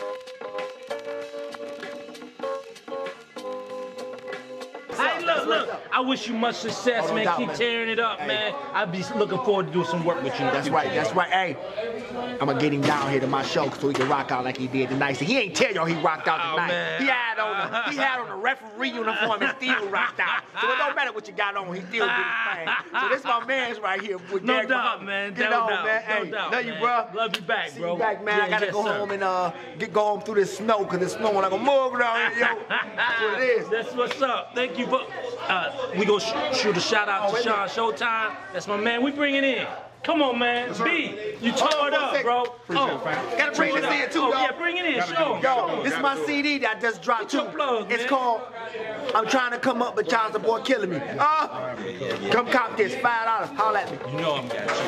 Hey, look, look. I wish you much success, Oh, no man. doubt, Keep man. tearing it up, Hey. man. I'd be looking forward to do some work with you. That's right, that's right. Hey, I'm gonna get him down here to my show so he can rock out like he did tonight. See, he ain't tell y'all he rocked out Oh, tonight. man. he had on a, he had on a referee uniform and still rocked out. So it don't matter what you got on, he still did his thing. So this my man's right here with No Derrick doubt, Muhammad. man. You No know, doubt. man. No Hey, doubt, love you, bro. Love you back, See bro. you back, man. Yeah, I gotta yes, go sir. home and uh get go home through this snow because it's snowing like a mug down here, yo. That's what it is. That's what's up. Thank you for. Uh, we gonna sh- shoot a shout out Oh, to wait Shawn Showtime. That's my man. We bring it in. Come on, man. B, you tore on it up, bro. Appreciate it, fam. Gotta bring this in too, Oh, dog. yeah, bring it in. Show 'em, show Yo, 'em. this is my CD that I just dropped too. plug, it's man? called I'm trying to come up, but child support killing me. Uh, come cop this, five dollars. Holla at me. You know I'm got you.